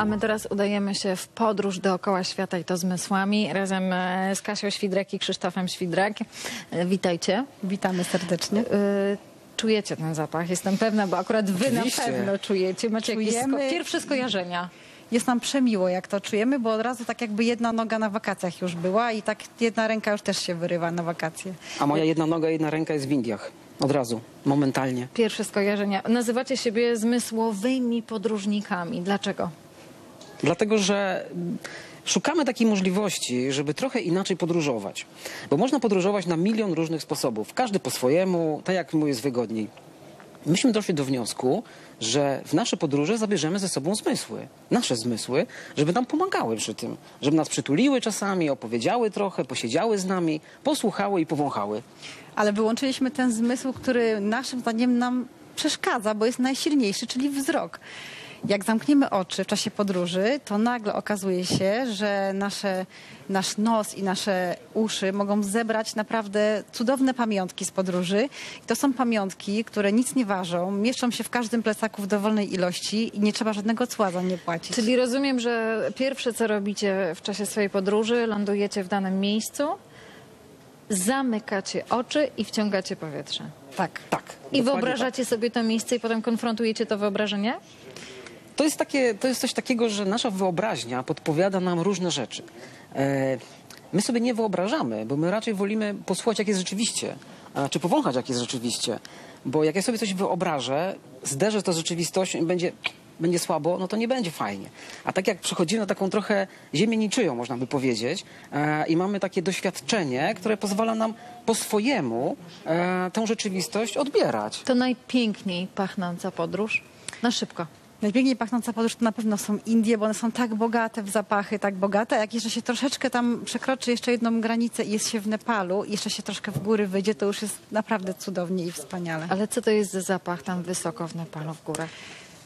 A my teraz udajemy się w podróż dookoła świata i to zmysłami razem e, z Kasią Świdrek i Krzysztofem Świdrek. E, Witajcie. Witamy serdecznie. E, Czujecie ten zapach, jestem pewna, bo akurat wy Oczywiście. na pewno czujecie. Macie jakieś Czujemy. sko- pierwsze skojarzenia. Jest nam przemiło, jak to czujemy, bo od razu tak jakby jedna noga na wakacjach już była i tak jedna ręka już też się wyrywa na wakacje. A moja jedna noga, jedna ręka jest w Indiach. Od razu, momentalnie. Pierwsze skojarzenia. Nazywacie siebie zmysłowymi podróżnikami. Dlaczego? Dlatego, że szukamy takiej możliwości, żeby trochę inaczej podróżować. Bo można podróżować na milion różnych sposobów. Każdy po swojemu, tak jak mu jest wygodniej. Myśmy doszli do wniosku, że w nasze podróże zabierzemy ze sobą zmysły. Nasze zmysły, żeby nam pomagały przy tym. Żeby nas przytuliły czasami, opowiedziały trochę, posiedziały z nami, posłuchały i powąchały. Ale wyłączyliśmy ten zmysł, który naszym zdaniem nam przeszkadza, bo jest najsilniejszy, czyli wzrok. Jak zamkniemy oczy w czasie podróży, to nagle okazuje się, że nasze, nasz nos i nasze uszy mogą zebrać naprawdę cudowne pamiątki z podróży. I to są pamiątki, które nic nie ważą, mieszczą się w każdym plecaku w dowolnej ilości i nie trzeba żadnego cła za nie płacić. Czyli rozumiem, że pierwsze co robicie w czasie swojej podróży, lądujecie w danym miejscu, zamykacie oczy i wciągacie powietrze. Tak. Tak. I wyobrażacie sobie to miejsce i potem konfrontujecie to wyobrażenie? To jest, takie, to jest coś takiego, że nasza wyobraźnia podpowiada nam różne rzeczy. E, my sobie nie wyobrażamy, bo my raczej wolimy posłuchać, jak jest rzeczywiście, czy powąchać, jak jest rzeczywiście. Bo jak ja sobie coś wyobrażę, zderzę to z rzeczywistością i będzie, będzie słabo, no to nie będzie fajnie. A tak jak przechodzimy na taką trochę ziemię niczyją, można by powiedzieć, e, i mamy takie doświadczenie, które pozwala nam po swojemu e, tę rzeczywistość odbierać. To najpiękniej pachnąca podróż. Na szybko. Najpiękniej pachnąca podróż to na pewno są Indie, bo one są tak bogate w zapachy, tak bogate. Jak jeszcze się troszeczkę tam przekroczy jeszcze jedną granicę i jest się w Nepalu jeszcze się troszkę w góry wyjdzie, to już jest naprawdę cudownie i wspaniale. Ale co to jest za zapach tam wysoko w Nepalu w górach?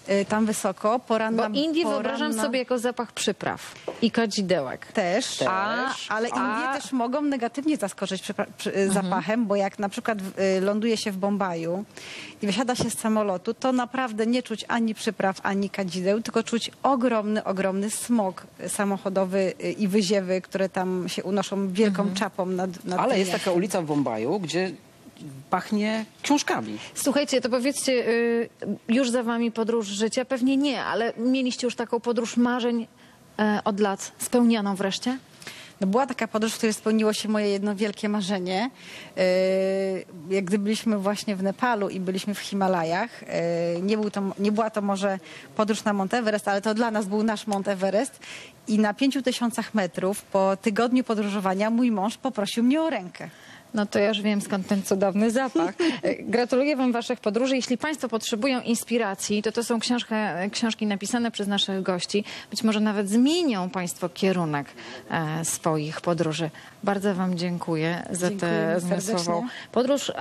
Y, Tam wysoko, Bo poranna... Indie poranna- wyobrażam sobie jako zapach przypraw i kadzidełek. Też, A- ale Indie a- też mogą negatywnie zaskoczyć przypra- przy, y, zapachem, bo jak na przykład y, ląduje się w Bombaju i wysiada się z samolotu, to naprawdę nie czuć ani przypraw, ani kadzideł, tylko czuć ogromny, ogromny smog samochodowy i wyziewy, które tam się unoszą wielką czapą nad, nad Ale jest taka ulica w Bombaju, gdzie pachnie książkami. Słuchajcie, to powiedzcie, y, już za wami podróż życia? Pewnie nie, ale mieliście już taką podróż marzeń e, od lat spełnianą wreszcie? No była taka podróż, w której spełniło się moje jedno wielkie marzenie. Yy, Jak gdy byliśmy właśnie w Nepalu i byliśmy w Himalajach, yy, nie, był to, nie była to może podróż na Mount Everest, ale to dla nas był nasz Mount Everest. I na pięciu tysiącach metrów po tygodniu podróżowania mój mąż poprosił mnie o rękę. No to ja już wiem skąd ten cudowny zapach. Gratuluję wam waszych podróży. Jeśli państwo potrzebują inspiracji, to to są książkę, książki napisane przez naszych gości. Być może nawet zmienią państwo kierunek e, swoich podróży. Bardzo wam dziękuję za tę zmysłową podróż.